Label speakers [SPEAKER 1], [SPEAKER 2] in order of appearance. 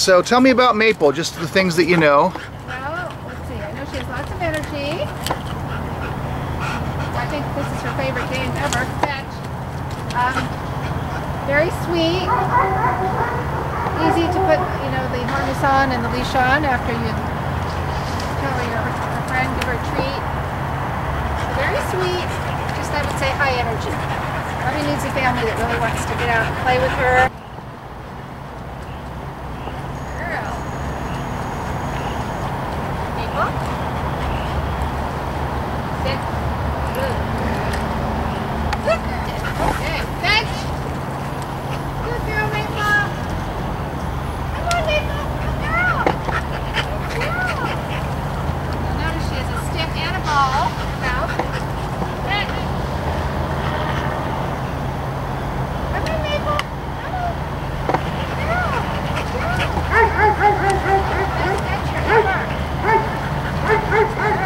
[SPEAKER 1] So tell me about Maple, just the things that you know.
[SPEAKER 2] Well, let's see. I know she has lots of energy. I think this is her favorite game ever, fetch. Um, very sweet. Easy to put, you know, the harness on and the leash on after you tell her your, your friend, give her a treat. Very sweet. Just, I would say, high energy. Probably needs a family that really wants to get out and play with her. Hey, hey, hey!